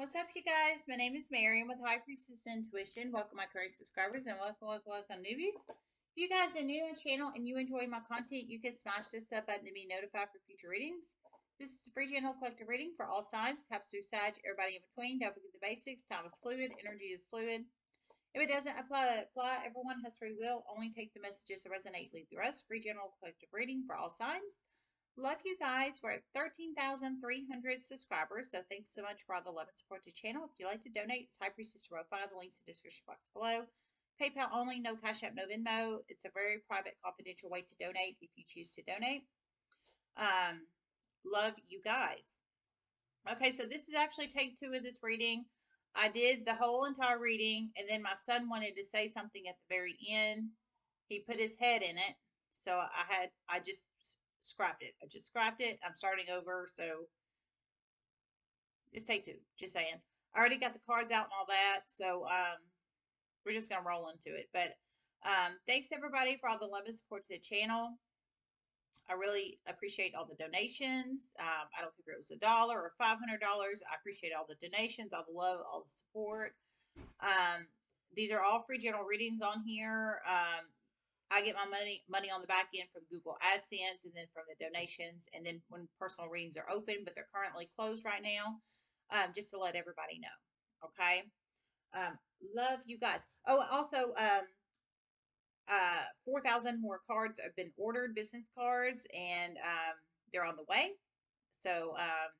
What's up, you guys? My name is Mary. I'm with High Priestess Intuition. Welcome, my current subscribers, and welcome, welcome, welcome, newbies. If you guys are new to my channel and you enjoy my content, you can smash this sub button to be notified for future readings. This is a free general collective reading for all signs, caps through Sag, everybody in between. Don't forget the basics. Time is fluid. Energy is fluid. If it doesn't apply, apply. Everyone has free will. Only take the messages that resonate. Leave the rest. Free general collective reading for all signs. Love you guys. We're at 13,300 subscribers, so thanks so much for all the love and support to the channel. If you'd like to donate, it's High Priestess 5. The link's in the description box below. PayPal only, no Cash App, no Venmo. It's a very private, confidential way to donate if you choose to donate. Um, love you guys. Okay, so this is actually take two of this reading. I did the whole entire reading, and then my son wanted to say something at the very end. He put his head in it, so I had I just scrapped it. I just scrapped it. I'm starting over, so just take two. Just saying. I already got the cards out and all that, so um, we're just gonna roll into it. But um, thanks everybody for all the love and support to the channel. I really appreciate all the donations. Um, I don't care if it was a dollar or five hundred dollars. I appreciate all the donations, all the love, all the support. Um, these are all free general readings on here. Um, I get my money money on the back end from Google AdSense and then from the donations and then when personal readings are open, but they're currently closed right now, um, just to let everybody know. Okay. Um, love you guys. Oh, also, um, uh, 4,000 more cards have been ordered, business cards, and um, they're on the way. So um,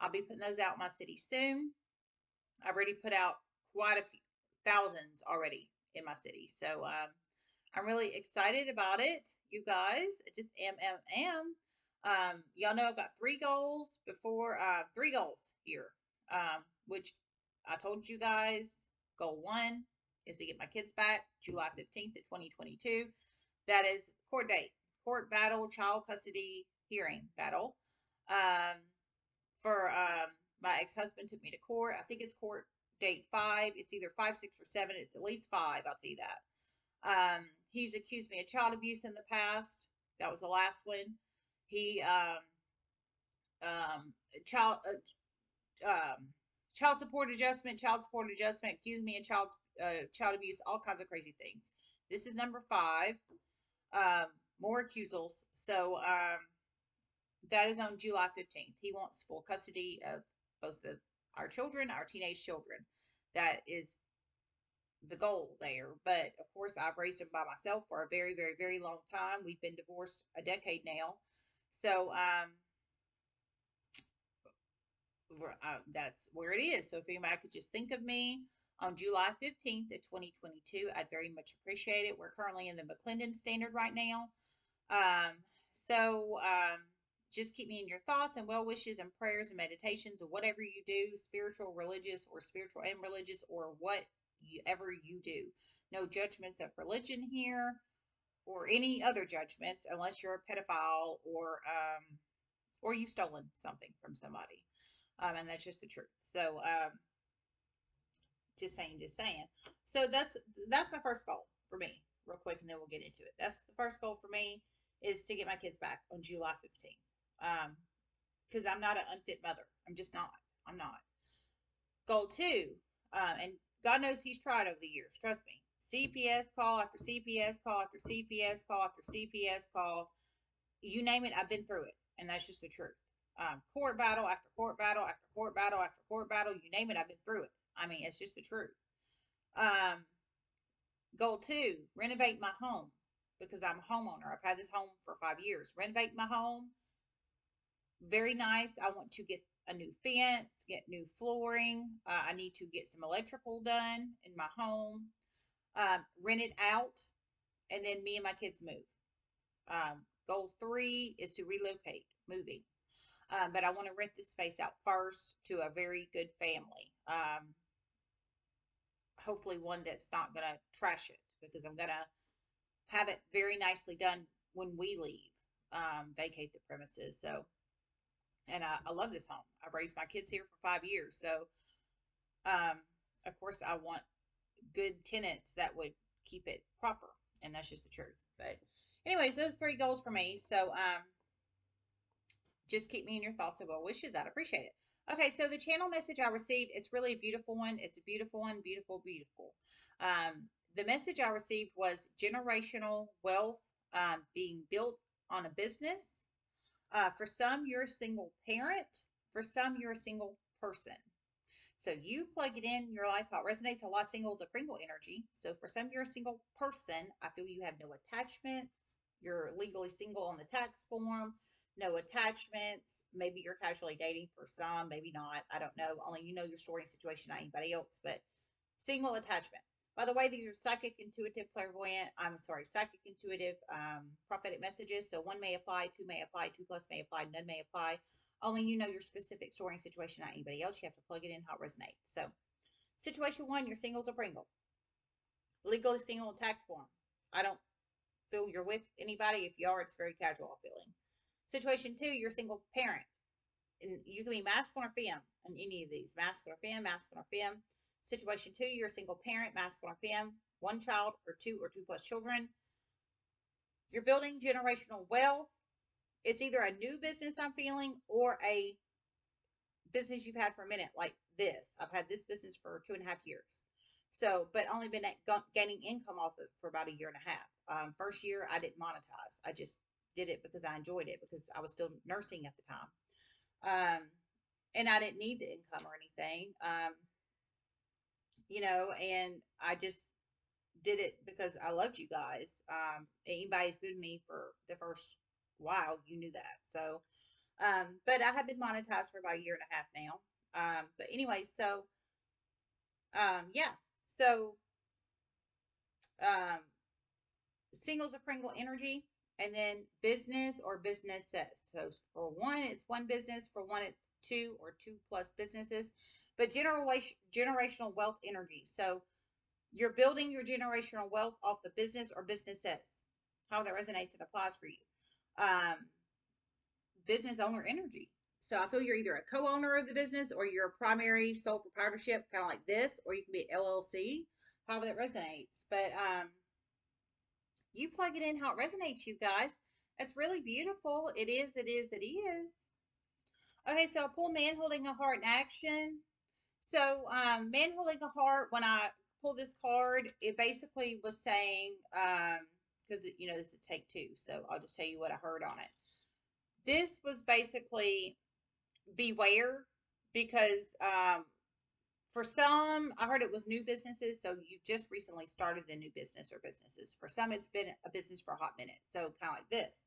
I'll be putting those out in my city soon. I've already put out quite a few thousands already in my city. So um, I'm really excited about it, you guys. I just am, am, am. Um, y'all know I've got three goals before, uh, three goals here, um, which I told you guys. Goal one is to get my kids back July 15th of 2022. That is court date, court battle, child custody hearing battle. Um, for um, my ex-husband took me to court. I think it's court date five. It's either five, six, or seven. It's at least five. I'll tell you that. Um, he's accused me of child abuse in the past. That was the last one. He um, um, child uh, um, child support adjustment, child support adjustment, accused me of child uh, child abuse, all kinds of crazy things. This is number five. Um, more accusals. So um, that is on July 15th. He wants full custody of both of our children, our teenage children. That is the goal there. But of course, I've raised him by myself for a very, very, very long time. We've been divorced a decade now. So, um, uh, that's where it is. So if anybody could just think of me on July 15th of 2022, I'd very much appreciate it. We're currently in the McClendon standard right now. Um, so um, just keep me in your thoughts and well wishes and prayers and meditations or whatever you do, spiritual, religious, or spiritual and religious, or what ever you do. No judgments of religion here or any other judgments unless you're a pedophile or um, or you've stolen something from somebody. Um, and that's just the truth. So um, just saying, just saying. So that's that's my first goal for me, real quick, and then we'll get into it. That's the first goal for me is to get my kids back on July 15th. Um, because I'm not an unfit mother. I'm just not. I'm not. Goal two, um, and God knows he's tried over the years. Trust me. CPS call after CPS call after CPS call after CPS call. You name it, I've been through it. And that's just the truth. Um, court battle after court battle after court battle after court battle. You name it, I've been through it. I mean, it's just the truth. Um, goal two, renovate my home because I'm a homeowner. I've had this home for five years. Renovate my home. Very nice. I want to get a new fence, get new flooring. Uh, I need to get some electrical done in my home, um, rent it out, and then me and my kids move. Um, goal three is to relocate, moving. Um, but I want to rent this space out first to a very good family. Um, hopefully, one that's not going to trash it because I'm going to have it very nicely done when we leave, um, vacate the premises. So and I, I love this home. I've raised my kids here for five years, so um, of course I want good tenants that would keep it proper, and that's just the truth. But anyways, those three goals for me. So um, just keep me in your thoughts and well wishes. I'd appreciate it. Okay, so the channel message I received, it's really a beautiful one. It's a beautiful one, beautiful, beautiful. Um, the message I received was generational wealth um, being built on a business. Uh, for some, you're a single parent. For some, you're a single person. So you plug it in your life, how it resonates. A lot of singles are Pringle energy. So for some, you're a single person. I feel you have no attachments. You're legally single on the tax form no attachments. Maybe you're casually dating for some, maybe not. I don't know. Only you know your story and situation, not anybody else. But single attachment. By the way, these are psychic, intuitive, clairvoyant. I'm sorry, psychic, intuitive, um, prophetic messages. So one may apply, two may apply, two plus may apply, none may apply. Only you know your specific story and situation, not anybody else. You have to plug it in how it resonates. So, situation one, you're single as a Pringle. Legally single in tax form. I don't feel you're with anybody. If you are, it's very casual feeling. Situation two, you're single parent. And you can be masculine or femme in any of these. Masculine or femme, masculine or femme. Situation two, you're a single parent, masculine or femme, one child or two or two plus children. You're building generational wealth. It's either a new business I'm feeling or a business you've had for a minute, like this. I've had this business for two and a half years. So, but only been at gaining income off it for about a year and a half. Um, first year, I didn't monetize. I just did it because I enjoyed it because I was still nursing at the time. Um, and I didn't need the income or anything. Um, you know, and I just did it because I loved you guys. Um, anybody's been me for the first while, you knew that. So, um, but I have been monetized for about a year and a half now. Um, but anyway, so, um, yeah, so, um, singles of Pringle energy and then business or businesses. So for one, it's one business. For one, it's two or two plus businesses. But generation generational wealth energy. So you're building your generational wealth off the business or businesses. How that resonates and applies for you. Um, business owner energy. So I feel you're either a co-owner of the business or you're a primary sole proprietorship, kind of like this, or you can be LLC. However that resonates. But um, you plug it in how it resonates, you guys. It's really beautiful. It is, it is, it is. Okay, so pull man holding a heart in action. So um, man holding a heart, when I pull this card, it basically was saying, um, because, um, you know, this is take two. So I'll just tell you what I heard on it. This was basically beware because um, for some, I heard it was new businesses. So you just recently started the new business or businesses. For some, it's been a business for a hot minute. So kind of like this.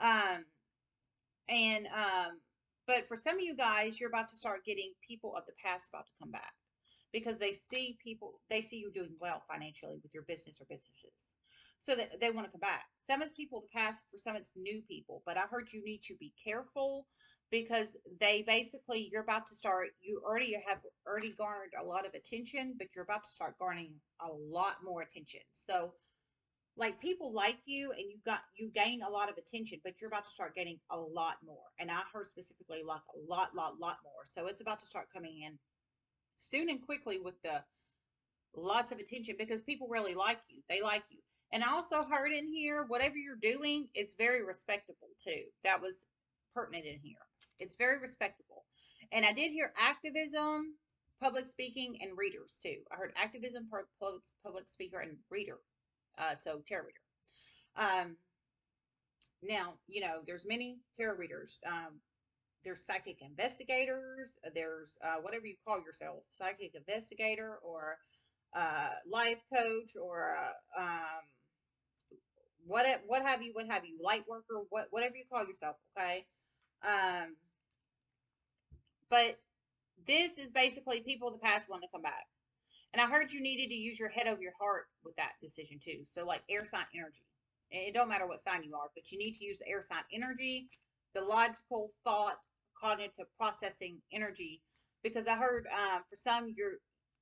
Um, and, um, but for some of you guys, you're about to start getting people of the past about to come back because they see people, they see you doing well financially with your business or businesses. So that they want to come back. Some of it's people of the past, for some it's new people. But I heard you need to be careful because they basically you're about to start you already have already garnered a lot of attention but you're about to start garnering a lot more attention so like people like you and you got you gain a lot of attention but you're about to start getting a lot more and i heard specifically like a lot lot lot more so it's about to start coming in soon and quickly with the lots of attention because people really like you they like you and I also heard in here whatever you're doing it's very respectable too that was pertinent in here it's very respectable. And I did hear activism, public speaking, and readers too. I heard activism, public, public speaker, and reader. Uh, so tarot reader. Um, now, you know, there's many tarot readers. Um, there's psychic investigators. There's uh, whatever you call yourself, psychic investigator or uh, life coach or uh, um, what what have you, what have you, light worker, what whatever you call yourself. Okay. Um, but this is basically people of the past want to come back. And I heard you needed to use your head over your heart with that decision too. So like air sign energy. It don't matter what sign you are, but you need to use the air sign energy, the logical thought, cognitive processing energy. Because I heard um, for some your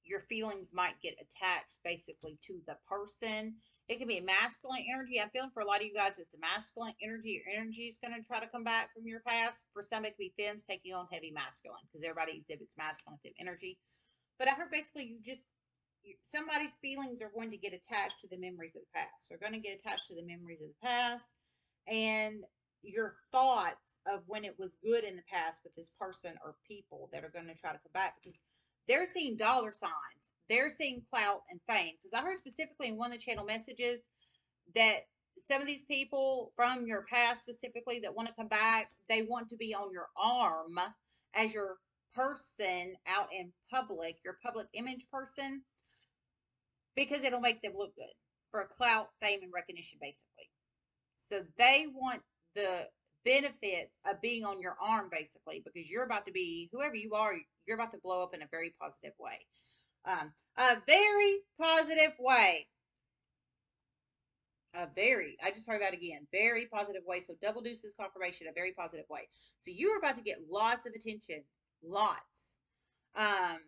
your feelings might get attached basically to the person it can be a masculine energy. I'm feeling for a lot of you guys, it's a masculine energy. Your energy is going to try to come back from your past. For some, it could be femmes taking on heavy masculine because everybody exhibits masculine energy. But I heard basically you just, somebody's feelings are going to get attached to the memories of the past. They're going to get attached to the memories of the past. And your thoughts of when it was good in the past with this person or people that are going to try to come back because they're seeing dollar signs, they're seeing clout and fame. Because I heard specifically in one of the channel messages that some of these people from your past specifically that want to come back, they want to be on your arm as your person out in public, your public image person, because it'll make them look good for clout, fame, and recognition, basically. So they want the benefits of being on your arm, basically, because you're about to be whoever you are, you're about to blow up in a very positive way. Um, a very positive way. A very, I just heard that again, very positive way. So double deuces confirmation, a very positive way. So you're about to get lots of attention, lots. Um,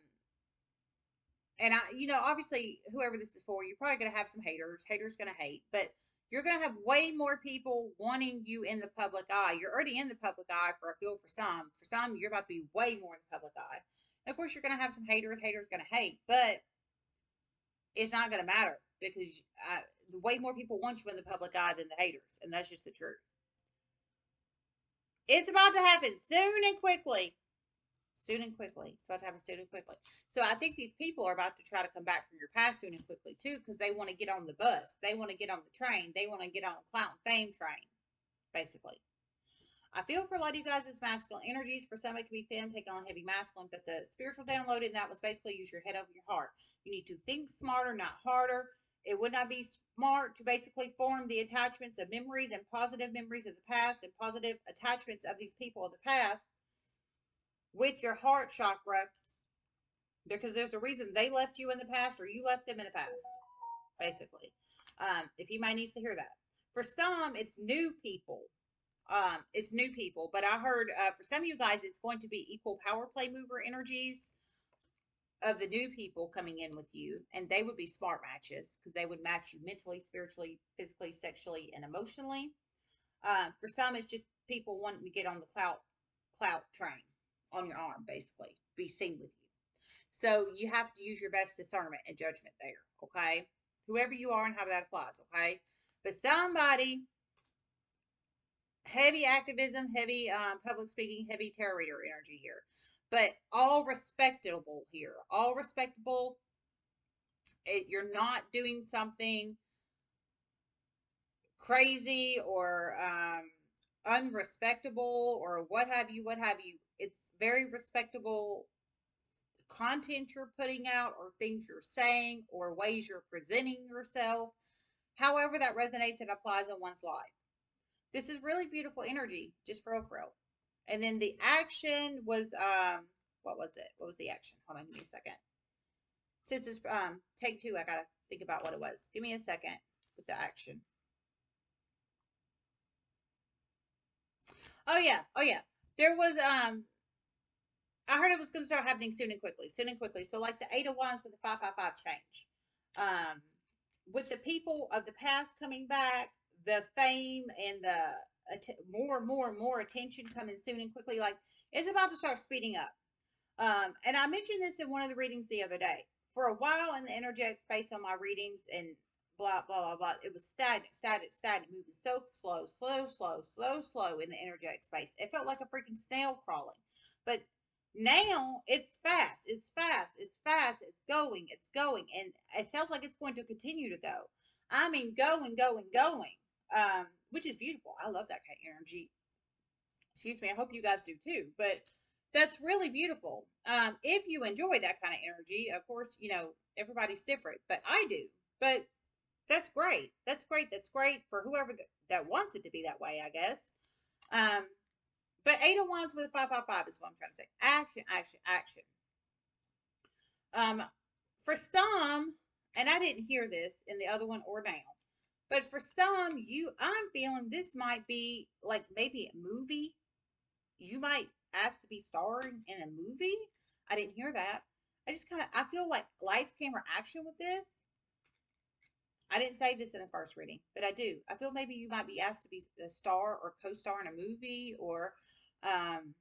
and I, you know, obviously, whoever this is for, you're probably going to have some haters. Haters going to hate, but you're going to have way more people wanting you in the public eye. You're already in the public eye for a feel for some. For some, you're about to be way more in the public eye. And of course, you're going to have some haters. Haters going to hate, but it's not going to matter because I, way more people want you in the public eye than the haters, and that's just the truth. It's about to happen soon and quickly soon and quickly. It's about to happen soon and quickly. So I think these people are about to try to come back from your past soon and quickly too, because they want to get on the bus. They want to get on the train. They want to get on the clout and fame train, basically. I feel for a lot of you guys as masculine energies. For some, it can be femme taking on heavy masculine, but the spiritual download in that was basically use your head over your heart. You need to think smarter, not harder. It would not be smart to basically form the attachments of memories and positive memories of the past and positive attachments of these people of the past with your heart chakra because there's a reason they left you in the past or you left them in the past, basically. Um, if you might need to hear that. For some, it's new people. Um, it's new people, but I heard uh, for some of you guys, it's going to be equal power play mover energies of the new people coming in with you, and they would be smart matches because they would match you mentally, spiritually, physically, sexually, and emotionally. Uh, for some, it's just people wanting to get on the clout clout train on your arm, basically, be seen with you. So you have to use your best discernment and judgment there, okay? Whoever you are and how that applies, okay? But somebody, heavy activism, heavy um, public speaking, heavy tarot reader energy here. But all respectable here. All respectable. You're not doing something crazy or um, unrespectable or what have you, what have you it's very respectable content you're putting out or things you're saying or ways you're presenting yourself. However, that resonates and applies in one's life. This is really beautiful energy, just for real. And then the action was um what was it? What was the action? Hold on, give me a second. Since it's um take two, I gotta think about what it was. Give me a second with the action. Oh yeah, oh yeah there was um I heard it was going to start happening soon and quickly, soon and quickly. So like the eight of wands with the five five five change, um, with the people of the past coming back, the fame and the more and more and more attention coming soon and quickly. Like it's about to start speeding up. Um, and I mentioned this in one of the readings the other day. For a while in the energetic space on my readings and blah blah blah blah. It was stagnant, stagnant, stagnant, moving so slow, slow, slow, slow, slow in the energetic space. It felt like a freaking snail crawling. But now it's fast, it's fast, it's fast, it's going, it's going, and it sounds like it's going to continue to go. I mean, going, going, going, um, which is beautiful. I love that kind of energy. Excuse me. I hope you guys do too. But that's really beautiful. Um, if you enjoy that kind of energy, of course, you know everybody's different, but I do. But that's great. That's great. That's great for whoever that, that wants it to be that way, I guess. Um, but eight of wands with a five five five is what I'm trying to say. Action, action, action. Um, for some, and I didn't hear this in the other one or now, but for some, you, I'm feeling this might be like maybe a movie. You might ask to be starring in a movie. I didn't hear that. I just kind of, I feel like lights, camera, action with this. I didn't say this in the first reading, but I do. I feel maybe you might be asked to be a star or co-star in a movie or um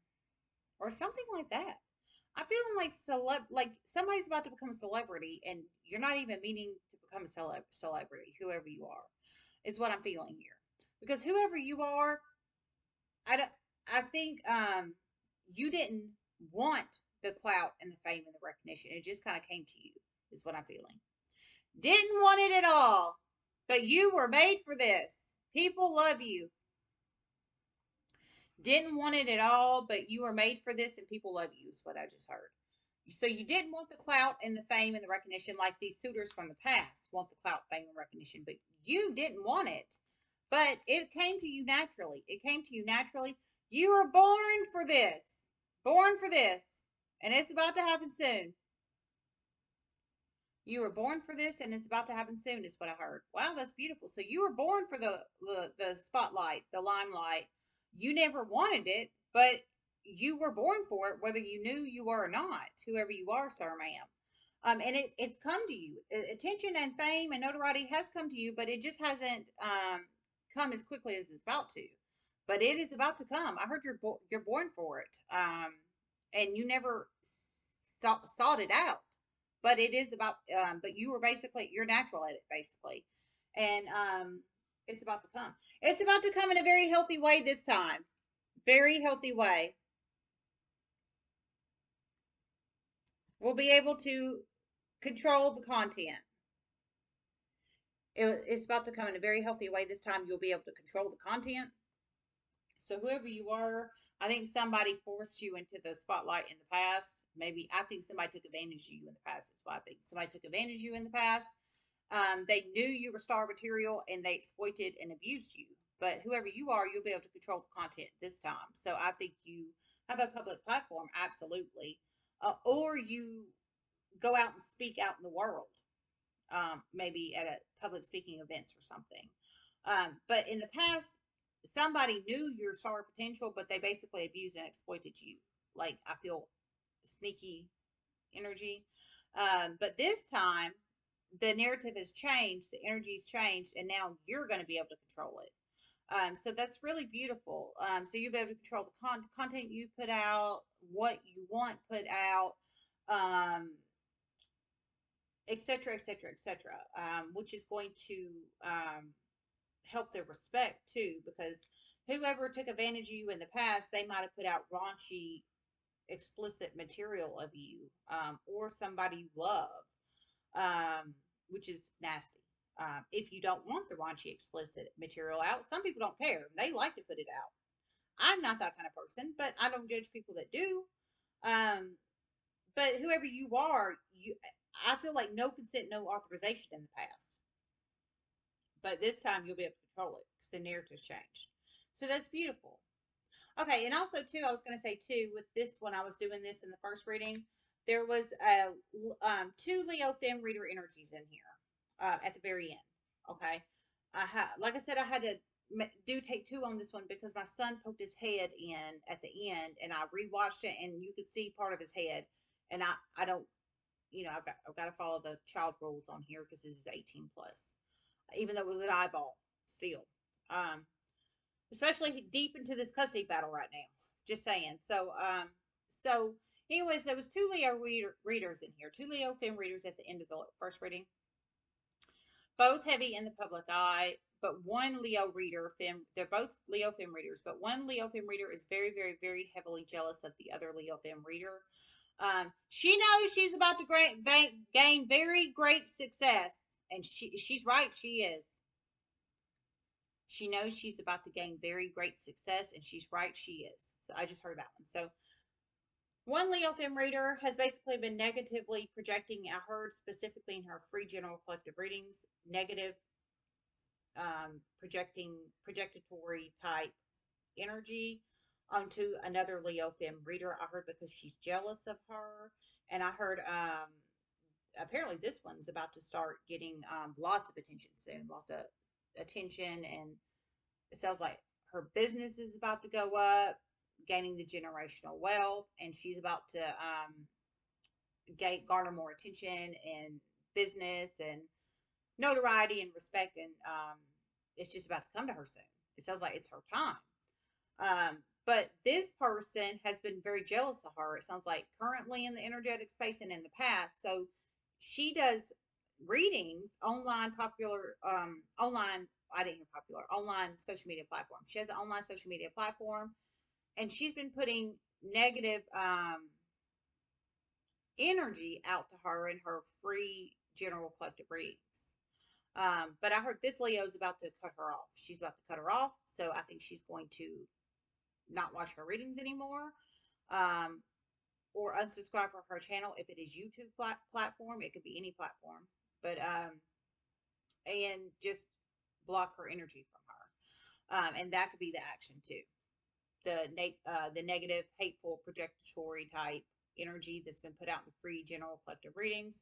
or something like that. I'm feeling like celeb like somebody's about to become a celebrity and you're not even meaning to become a celeb celebrity, whoever you are, is what I'm feeling here. Because whoever you are, I don't. I think um, you didn't want the clout and the fame and the recognition. It just kind of came to you. Is what I'm feeling. Didn't want it at all, but you were made for this. People love you. Didn't want it at all, but you were made for this, and people love you. Is what I just heard. So you didn't want the clout and the fame and the recognition like these suitors from the past want the clout, fame, and recognition, but you didn't want it. But it came to you naturally. It came to you naturally. You were born for this. Born for this. And it's about to happen soon. You were born for this and it's about to happen soon, is what I heard. Wow, that's beautiful. So you were born for the, the, the spotlight, the limelight. You never wanted it, but you were born for it, whether you knew you were or not, whoever you are, sir, ma'am. Um, and it, it's come to you. Attention and fame and notoriety has come to you, but it just hasn't um, come as quickly as it's about to. But it is about to come. I heard you're bo- you're born for it, um, and you never saw, sought it out. But it is about. Um, but you were basically you're natural at it, basically, and um, it's about to come. It's about to come in a very healthy way this time. Very healthy way. We'll be able to control the content. It, it's about to come in a very healthy way this time. You'll be able to control the content. So whoever you are, I think somebody forced you into the spotlight in the past. Maybe I think somebody took advantage of you in the past. That's why I think somebody took advantage of you in the past. Um, they knew you were star material and they exploited and abused you. But whoever you are, you'll be able to control the content this time. So I think you have a public platform, absolutely uh, or you go out and speak out in the world, um, maybe at a public speaking events or something. Um, but in the past, somebody knew your star potential, but they basically abused and exploited you. Like I feel sneaky energy. Um, but this time, the narrative has changed, the energy's changed, and now you're going to be able to control it. Um, so that's really beautiful. Um, so you'll be able to control the con- content you put out, what you want put out, um, et cetera, et cetera, et cetera, um, which is going to um, help their respect too, because whoever took advantage of you in the past, they might have put out raunchy, explicit material of you um, or somebody you love, um, which is nasty. Um, if you don't want the raunchy, explicit material out, some people don't care. They like to put it out. I'm not that kind of person, but I don't judge people that do. Um, but whoever you are, you, I feel like no consent, no authorization in the past. But this time you'll be able to control it because the narrative's changed. So that's beautiful. Okay, and also too, I was going to say too, with this one, I was doing this in the first reading, there was a um, two Leo Fem reader energies in here uh, at the very end. Okay, I had, like I said, I had to do take two on this one because my son poked his head in at the end, and I rewatched it, and you could see part of his head, and I I don't, you know, I've got I've got to follow the child rules on here because this is 18 plus, even though it was an eyeball, still, um, especially deep into this custody battle right now. Just saying. So um, so anyways, there was two Leo reader, readers in here, two Leo Fem readers at the end of the first reading both heavy in the public eye, but one Leo reader, fem, they're both Leo fem readers, but one Leo fem reader is very, very, very heavily jealous of the other Leo fem reader. Um, she knows she's about to gain very great success, and she she's right. She is. She knows she's about to gain very great success, and she's right. She is. So I just heard that one. So one Leo Fem reader has basically been negatively projecting, I heard specifically in her free general collective readings, negative um, projecting projectatory type energy onto another Leo Fem reader. I heard because she's jealous of her. And I heard um, apparently this one's about to start getting um, lots of attention soon, lots of attention. And it sounds like her business is about to go up gaining the generational wealth, and she's about to um, gain, garner more attention and business and notoriety and respect, and um, it's just about to come to her soon. It sounds like it's her time. Um, but this person has been very jealous of her. It sounds like currently in the energetic space and in the past. So she does readings online, popular, um, online. I didn't hear popular online social media platform. She has an online social media platform and she's been putting negative um, energy out to her in her free general collective readings. Um, but I heard this Leo is about to cut her off. She's about to cut her off, so I think she's going to not watch her readings anymore, um, or unsubscribe from her channel if it is YouTube plat- platform. It could be any platform, but um, and just block her energy from her, um, and that could be the action too. The neg- uh, the negative, hateful, projectory type energy that's been put out in the free general collective readings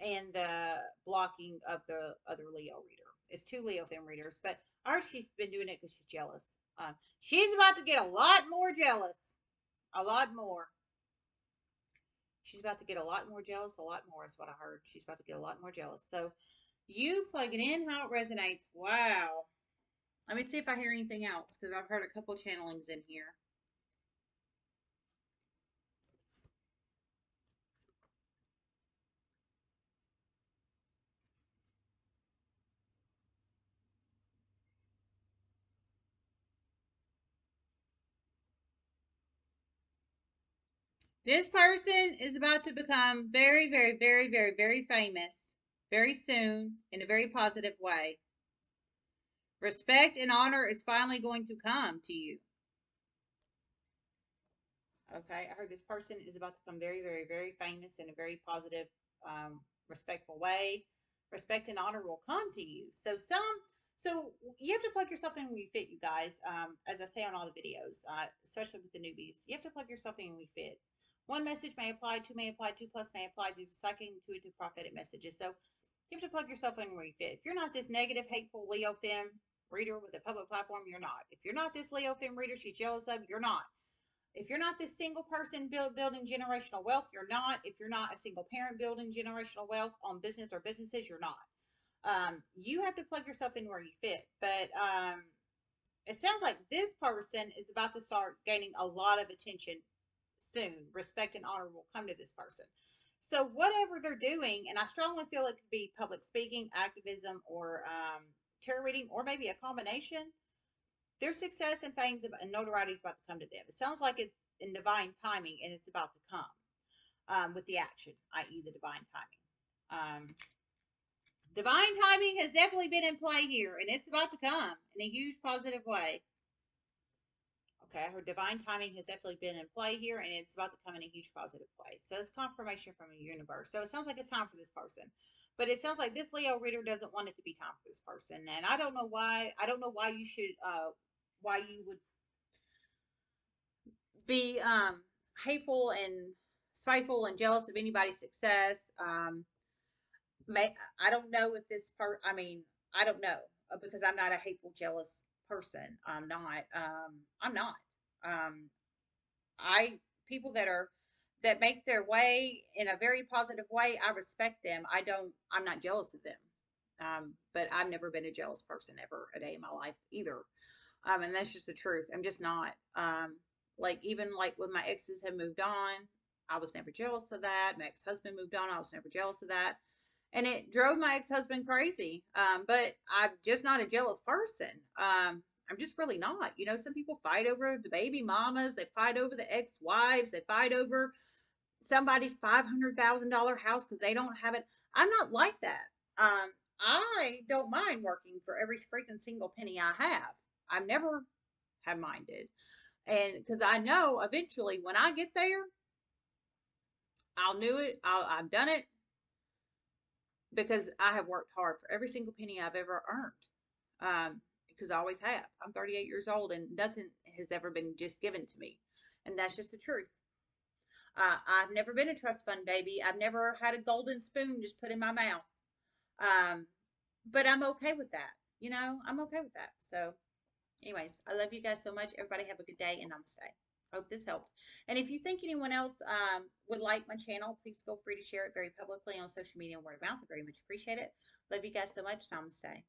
and the blocking of the other Leo reader. It's two Leo fem readers, but she's been doing it because she's jealous. Um, she's about to get a lot more jealous. A lot more. She's about to get a lot more jealous. A lot more is what I heard. She's about to get a lot more jealous. So you plug it in how it resonates. Wow. Let me see if I hear anything else because I've heard a couple channelings in here. This person is about to become very, very, very, very, very famous very soon in a very positive way. Respect and honor is finally going to come to you. Okay, I heard this person is about to become very, very, very famous in a very positive, um, respectful way. Respect and honor will come to you. So some, so you have to plug yourself in when you fit, you guys. Um, as I say on all the videos, uh, especially with the newbies, you have to plug yourself in when you fit. One message may apply, two may apply, two plus may apply. These are psychic, intuitive, prophetic messages. So you have to plug yourself in where you fit. If you're not this negative, hateful Leo fem reader with a public platform, you're not. If you're not this Leo fem reader she's jealous of, you're not. If you're not this single person build, building generational wealth, you're not. If you're not a single parent building generational wealth on business or businesses, you're not. Um, you have to plug yourself in where you fit. But um, it sounds like this person is about to start gaining a lot of attention soon. Respect and honor will come to this person. So whatever they're doing, and I strongly feel it could be public speaking, activism, or um, tarot reading, or maybe a combination. Their success and fame and notoriety is about to come to them. It sounds like it's in divine timing, and it's about to come um, with the action, i.e., the divine timing. Um, divine timing has definitely been in play here, and it's about to come in a huge positive way. Okay, her divine timing has definitely been in play here, and it's about to come in a huge positive way. So it's confirmation from the universe. So it sounds like it's time for this person. But it sounds like this Leo reader doesn't want it to be time for this person. And I don't know why. I don't know why you should, uh, why you would be um, hateful and spiteful and jealous of anybody's success. Um, may, I don't know if this part, I mean, I don't know uh, because I'm not a hateful, jealous person. I'm not. Um, I'm not. Um, I people that are that make their way in a very positive way. I respect them. I don't. I'm not jealous of them. Um, but I've never been a jealous person ever a day in my life either. Um, and that's just the truth. I'm just not. Um, like even like when my exes have moved on, I was never jealous of that. My ex husband moved on, I was never jealous of that and it drove my ex-husband crazy um, but i'm just not a jealous person um, i'm just really not you know some people fight over the baby mamas they fight over the ex-wives they fight over somebody's $500000 house because they don't have it i'm not like that um, i don't mind working for every freaking single penny i have i've never have minded and because i know eventually when i get there i'll do it I'll, i've done it because I have worked hard for every single penny I've ever earned. Um, because I always have. I'm 38 years old and nothing has ever been just given to me. And that's just the truth. Uh, I've never been a trust fund baby. I've never had a golden spoon just put in my mouth. Um, but I'm okay with that. You know, I'm okay with that. So, anyways, I love you guys so much. Everybody have a good day and namaste. Hope this helped. And if you think anyone else um, would like my channel, please feel free to share it very publicly on social media and word of mouth. I very much appreciate it. Love you guys so much. Namaste.